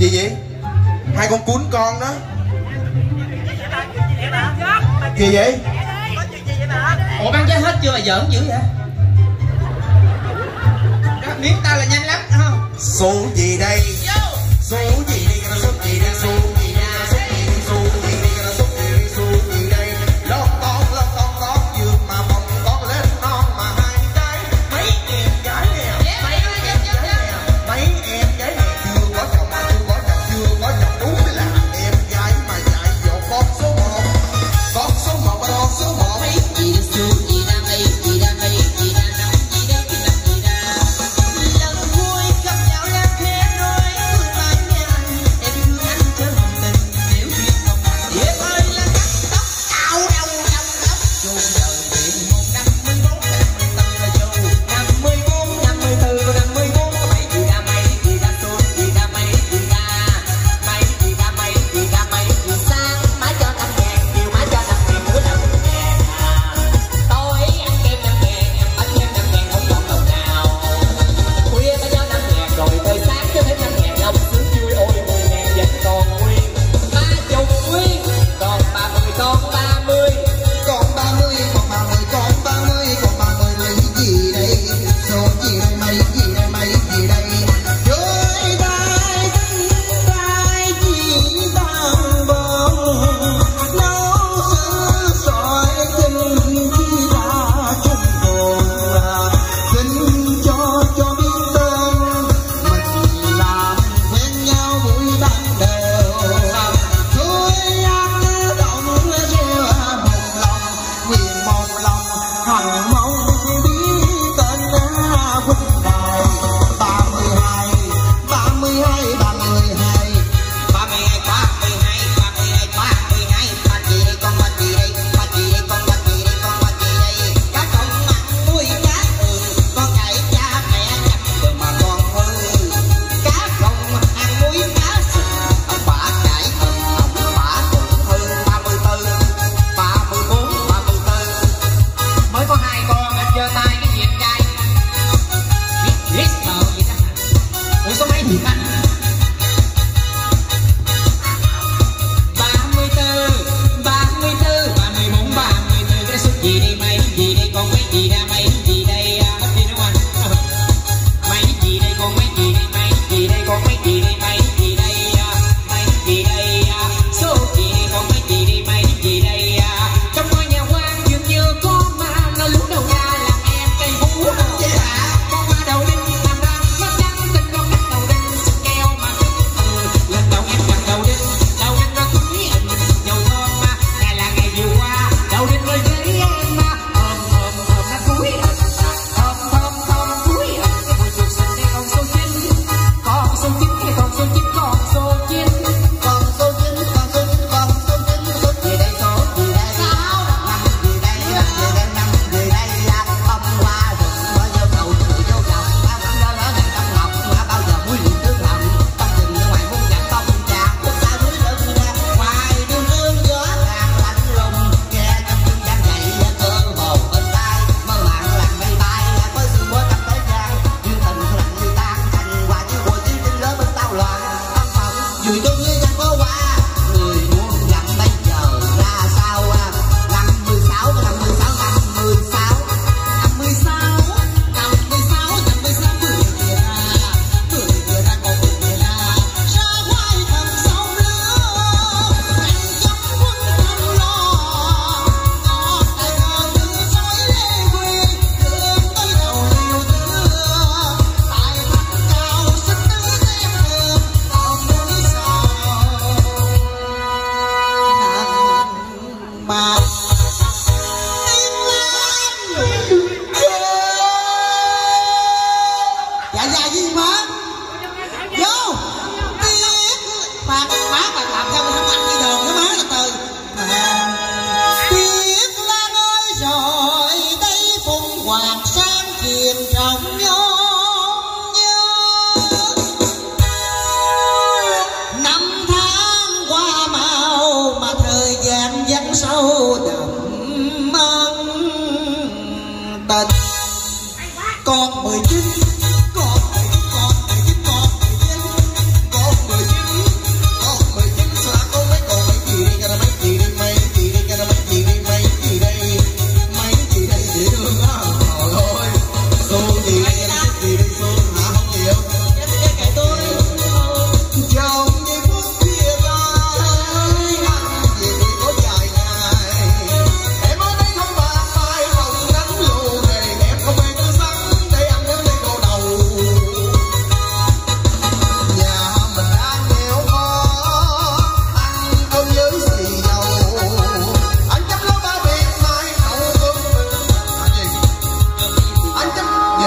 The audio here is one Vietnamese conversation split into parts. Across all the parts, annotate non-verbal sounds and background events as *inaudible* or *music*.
gì vậy? Hai con cún con đó. Gì vậy? Ủa bán trái hết chưa mà giỡn dữ vậy? Miếng ta là nhanh lắm không? Số gì đây? Số gì ងមើលជិះ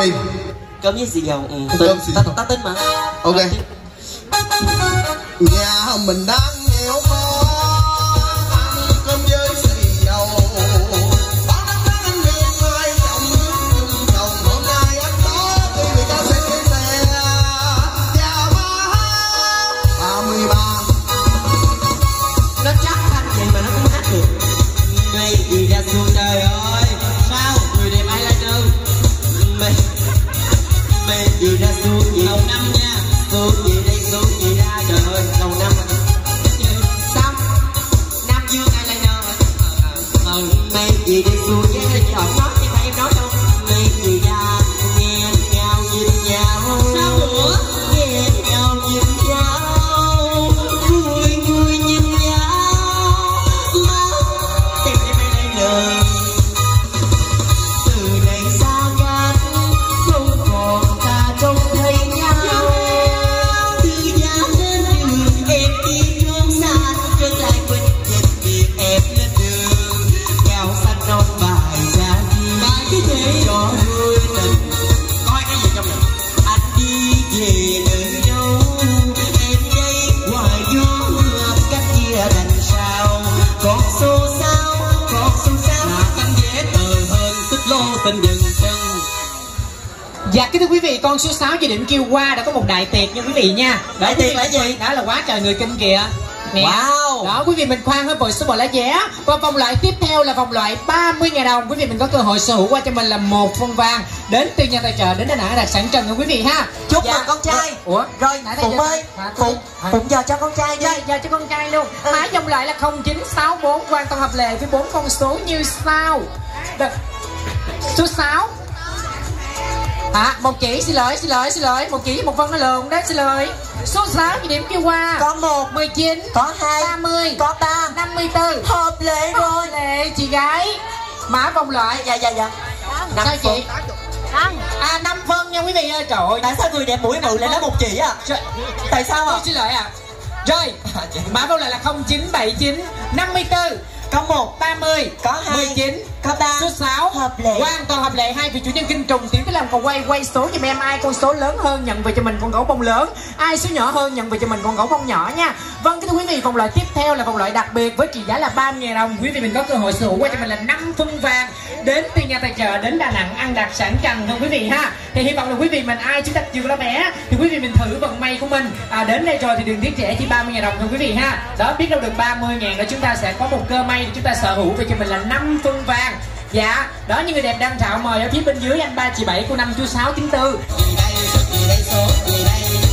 gì cơm với gì dầu ừ. cơm xì dầu ta, ta tin mà. Ok. Nhà mình đang tình dần chân Dạ kính thưa quý vị, con số 6 chỉ định kêu qua đã có một đại tiệc nha quý vị nha. Đại tiệc là gì? Đó là quá trời người kinh kìa. Nè. Wow. Đó quý vị mình khoan hơi bồi số bộ lá vé Và vòng loại tiếp theo là vòng loại 30.000 đồng Quý vị mình có cơ hội sở hữu qua cho mình là một phong vàng Đến từ nhà tài trợ đến Đà Nẵng đặc sản Trần nha quý vị ha chúc Dạ. mừng con trai Ủa? rồi Nãy phụng giờ- ơi phụng phụng giờ cho con trai đi Dạ, dạ cho con trai luôn Mã dòng loại là 0964 Hoàn toàn hợp lệ với bốn con số như sau Được. Số 6 À, một chỉ xin lỗi, xin lỗi, xin lỗi. Một chỉ một phân nó lộn đó, xin lỗi. Số 6 chỉ điểm kêu qua. Có một 19 có hai 30 có ba. 54 hợp lệ rồi Rồi. lệ chị gái. Mã vòng loại. Dạ dạ dạ. Năm Sao chị? phân. À 5 phân nha quý vị ơi. Trời ơi tại sao người đẹp mũi bự lại nói một chỉ à? Trời, tại sao à? Tôi xin lỗi ạ. Rồi *laughs* Mã vòng loại là 0979 54 có một 30 có hai. 19 có ba. Số 6 Hợp lệ. Hoàn toàn hợp lệ. Hai vị chủ nhân kinh trùng tiến tới làm cầu quay quay số giùm em. Ai con số lớn hơn nhận về cho mình con gấu bông lớn. Ai số nhỏ hơn nhận về cho mình con gấu bông nhỏ nha. Vâng thưa quý vị vòng loại tiếp theo là vòng loại đặc biệt với trị giá là 30.000 đồng. Quý vị mình có cơ hội sở hữu qua cho mình là 5 phân vàng đến từ nhà tài trợ đến Đà Nẵng ăn đặc sản Trần thưa quý vị ha. Thì hy vọng là quý vị mình ai chúng ta chưa có vé thì quý vị mình thử vận may của mình. À, đến đây rồi thì đừng tiếc trẻ chỉ 30.000 đồng thưa quý vị ha. Đó biết đâu được 30.000 đó chúng ta sẽ có một cơ may để chúng ta sở hữu về cho mình là 5 phân vàng Dạ, đó những người đẹp đang trạo mời ở phía bên dưới anh ba chị bảy cô năm chú sáu chín tư. Gì đây gì đây số gì đây.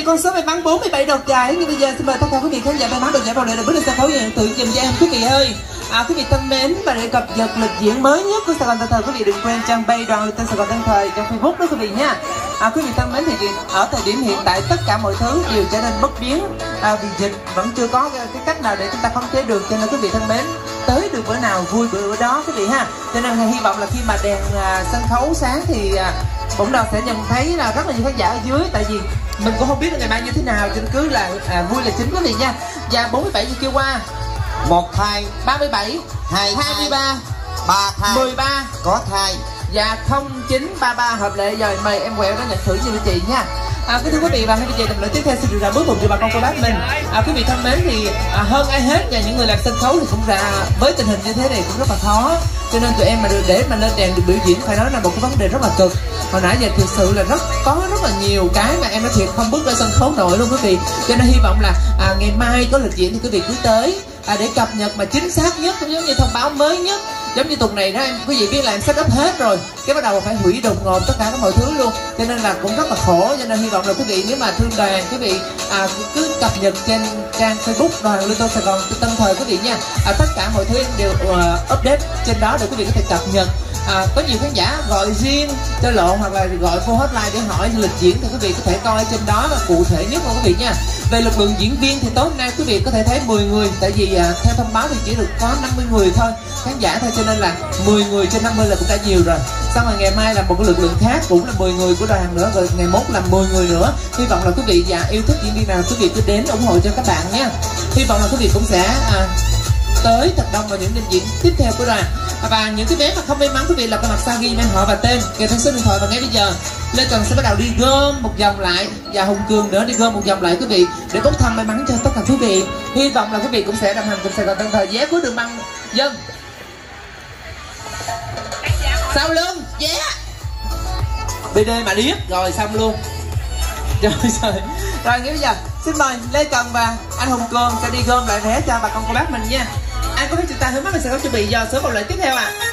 Vị, con số may mắn 47 đoạt giải Nhưng bây giờ xin mời tất cả quý vị khán giả may mắn được giải vào đời để bước lên sân khấu hiện tượng dùm cho em quý vị ơi. À, quý vị thân mến và để cập nhật lịch diễn mới nhất của Sài Gòn Tân Thời quý vị đừng quên trang bay đoàn lịch tên Sài Gòn Tân Thời trên Facebook đó quý vị nha. À, quý vị thân mến thì ở thời điểm hiện tại tất cả mọi thứ đều trở nên bất biến. À, vì dịch vẫn chưa có cái, cái cách nào để chúng ta khống chế được cho nên quý vị thân mến tới được bữa nào vui bữa đó quý vị ha. Cho nên hy vọng là khi mà đèn à, sân khấu sáng thì à, bỗng đầu sẽ nhận thấy là rất là nhiều khán giả ở dưới. Tại vì mình cũng không biết là ngày mai như thế nào cho nên cứ là à, vui là chính quý vị nha. Và 47 giờ kêu qua một thai 37 hai 23 ba. thai 13 có thai. Và 0933 hợp lệ. Rồi mời em quẹo đó nhận thưởng như chị nha À, kính thưa quý vị và ngay bây giờ tập lễ tiếp theo xin được ra bước cùng cho bà con cô bác mình. À, quý vị thân mến thì à, hơn ai hết và những người làm sân khấu thì cũng ra với tình hình như thế này cũng rất là khó. Cho nên tụi em mà được để mà lên đèn được biểu diễn phải nói là một cái vấn đề rất là cực. Hồi nãy giờ thực sự là rất có rất là nhiều cái mà em nói thiệt không bước ra sân khấu nổi luôn quý vị. Cho nên hy vọng là à, ngày mai có lịch diễn thì quý vị cứ tới à, để cập nhật mà chính xác nhất cũng giống như thông báo mới nhất giống như tuần này đó em quý vị biết là em set up hết rồi. Cái bắt đầu phải hủy đột ngột tất cả các mọi thứ luôn. Cho nên là cũng rất là khổ cho nên hy vọng là quý vị nếu mà thương đoàn quý vị à, cứ cập nhật trên trang facebook đoàn lưu tô sài gòn tân thời quý vị nha. À, tất cả mọi thứ em đều uh, update trên đó để quý vị có thể cập nhật. À, có nhiều khán giả gọi riêng cho lộn hoặc là gọi phone hotline để hỏi lịch diễn thì quý vị có thể coi trên đó là cụ thể nhất luôn quý vị nha về lực lượng diễn viên thì tối nay quý vị có thể thấy 10 người tại vì à, theo thông báo thì chỉ được có 50 người thôi. Khán giả thôi cho nên là 10 người trên 50 là cũng đã nhiều rồi. Xong rồi ngày mai là một cái lực lượng khác cũng là 10 người của đoàn nữa rồi ngày mốt là 10 người nữa. Hy vọng là quý vị và yêu thích diễn viên nào quý vị cứ đến ủng hộ cho các bạn nhé hy vọng là quý vị cũng sẽ à, tới thật đông vào những đêm diễn tiếp theo của đoàn. Và những cái vé mà không may mắn, quý vị là cái mặt sau ghi mang họ và tên, kèm theo số điện thoại và ngay bây giờ. Lê cần sẽ bắt đầu đi gom một vòng lại và hùng cường nữa đi gom một vòng lại, quý vị, để bốc thăm may mắn cho tất cả quý vị. Hy vọng là quý vị cũng sẽ đồng hành cùng sài gòn tân thời vé cuối đường băng. Dân. Sau lưng? Vé. Bd mà điếc rồi, xong luôn. *laughs* Trời trời rồi, ngay bây giờ, xin mời lê cần và anh hùng cường sẽ đi gom lại vé cho bà con, cô bác mình nha ai có biết chúng ta hướng mắt mình sẽ có chuẩn bị dò số vòng lời tiếp theo ạ à.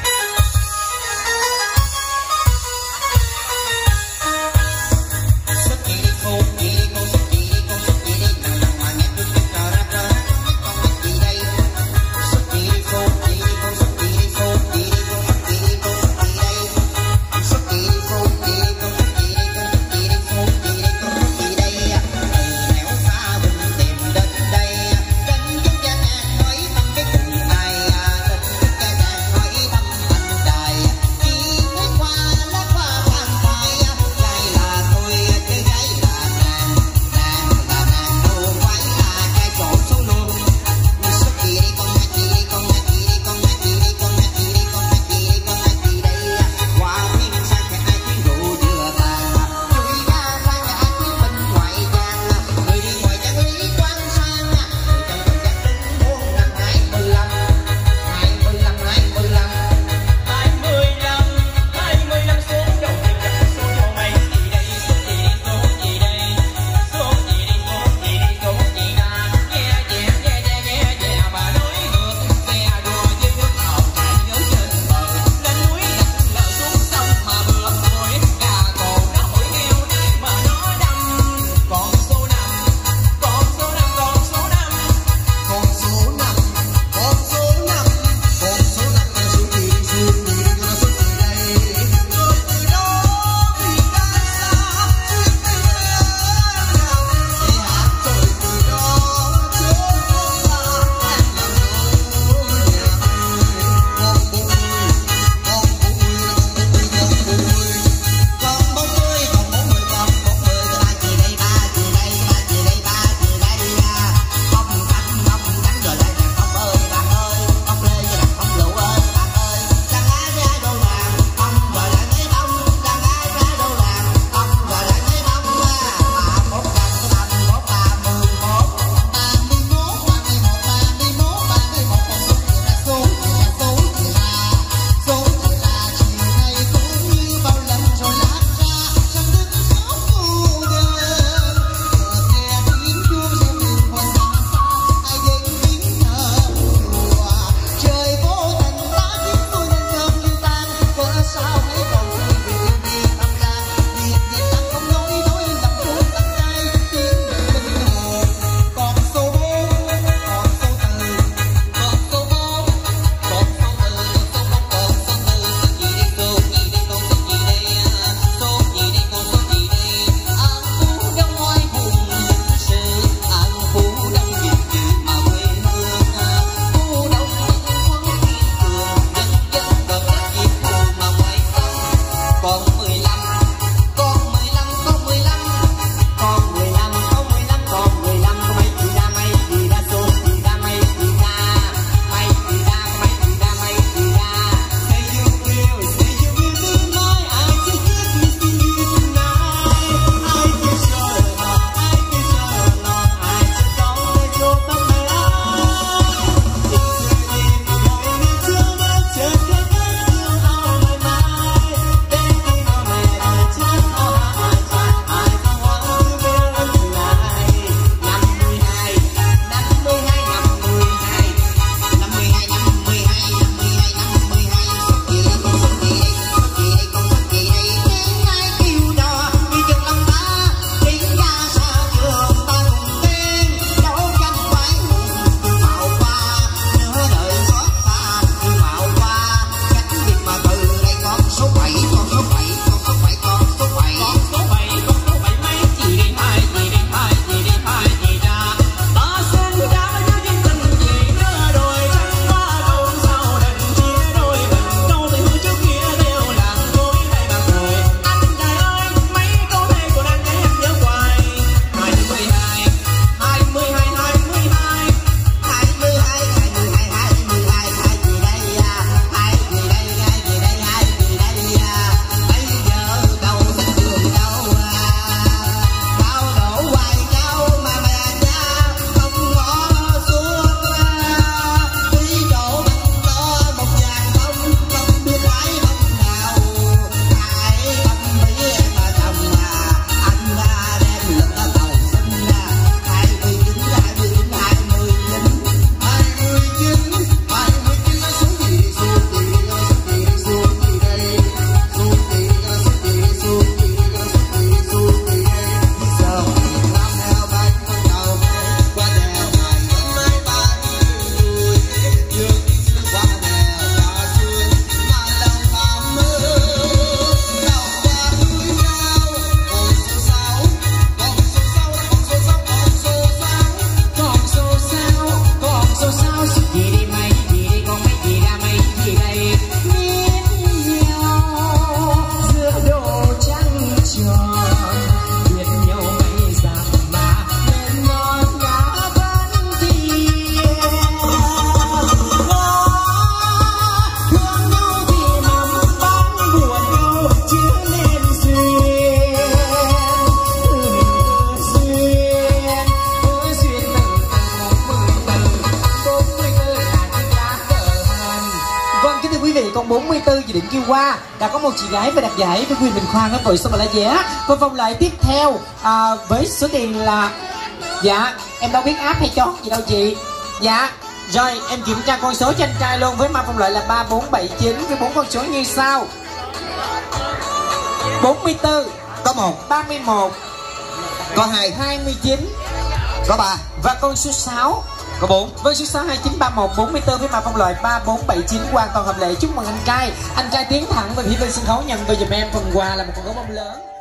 Đã có một chị gái và đặt giải với quyền Bình Khoa ở vội số là giá và vòng loại tiếp theo à, với số tiền là dạ em đâu biết áp hay chót gì đâu chị. Dạ rồi em kiểm tra con số cho anh trai luôn với mã vòng loại là 3479 với bốn con số như sau. 44 có một. 31 có hai. 29 có ba. và con số 6 có 4 với số 6 2931 44 với mã phong loại 3479 hoàn toàn hợp lệ. Chúc mừng anh trai anh trai tiến thẳng về phía bên sân khấu nhận về giùm em. Phần quà là một con gấu bông lớn.